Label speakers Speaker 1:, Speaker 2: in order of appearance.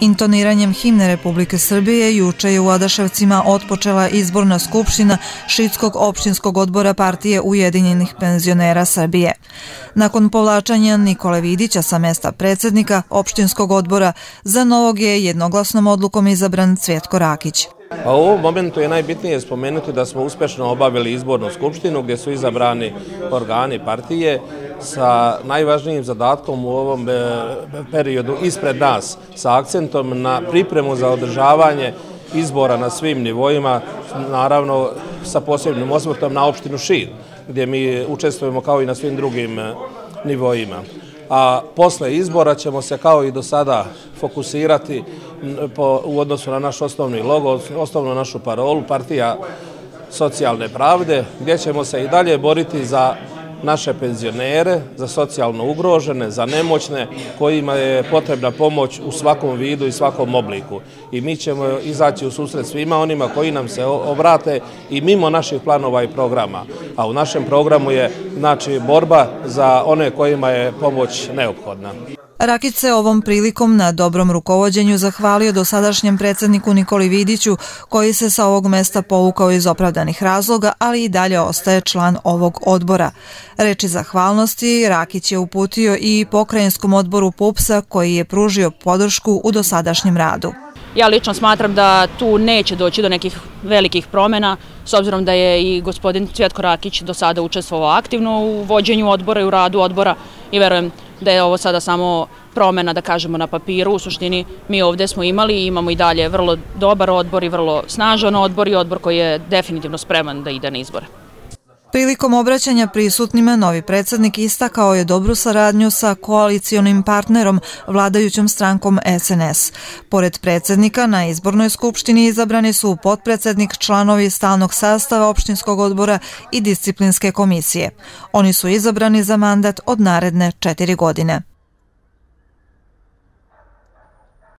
Speaker 1: Intoniranjem himne Republike Srbije juče je u Adaševcima otpočela izborna skupština Šitskog opštinskog odbora partije Ujedinjenih penzionera Srbije. Nakon povlačanja Nikole Vidića sa mesta predsjednika opštinskog odbora, za novog je jednoglasnom odlukom izabran Cvjetko Rakić.
Speaker 2: Pa u ovom momentu je najbitnije spomenuti da smo uspešno obavili izbornu skupštinu gdje su izabrani organi partije sa najvažnijim zadatkom u ovom e, periodu ispred nas sa akcentom na pripremu za održavanje izbora na svim nivoima, naravno sa posebnim osvrtom na opštinu Šid, gdje mi učestvujemo kao i na svim drugim e, nivoima. A posle izbora ćemo se kao i do sada fokusirati u odnosu na naš osnovni logo, osnovnu našu parolu, partija socijalne pravde, gdje ćemo se i dalje boriti za naše penzionere, za socijalno ugrožene, za nemoćne, kojima je potrebna pomoć u svakom vidu i svakom obliku. I mi ćemo izaći u susret svima onima koji nam se obrate i mimo naših planova i programa. A u našem programu je znači, borba za one kojima je pomoć neophodna.
Speaker 1: Rakić se ovom prilikom na dobrom rukovodđenju zahvalio dosadašnjem predsjedniku Nikoli Vidiću, koji se sa ovog mesta povukao iz opravdanih razloga, ali i dalje ostaje član ovog odbora. Reči zahvalnosti Rakić je uputio i pokrajinskom odboru PUPS-a koji je pružio podršku u dosadašnjem radu.
Speaker 3: Ja lično smatram da tu neće doći do nekih velikih promjena, s obzirom da je i gospodin Cvjetko Rakić do sada učestvovao aktivno u vođenju odbora i u radu odbora i verujem da je ovo sada samo promena, da kažemo, na papiru. U suštini mi ovdje smo imali i imamo i dalje vrlo dobar odbor i vrlo snažan odbor i odbor koji je definitivno spreman da ide na izbore.
Speaker 1: Prilikom obraćanja prisutnima, novi predsjednik istakao je dobru saradnju sa koalicijonim partnerom, vladajućom strankom SNS. Pored predsjednika, na izbornoj skupštini izabrani su potpredsjednik članovi stalnog sastava opštinskog odbora i disciplinske komisije. Oni su izabrani za mandat od naredne četiri godine.